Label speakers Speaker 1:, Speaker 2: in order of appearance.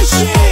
Speaker 1: Hoje